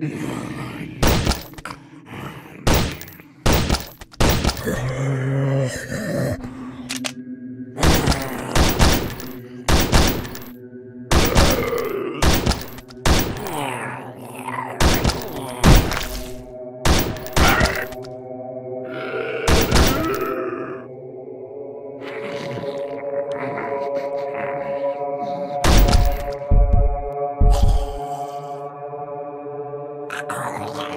Oh, all the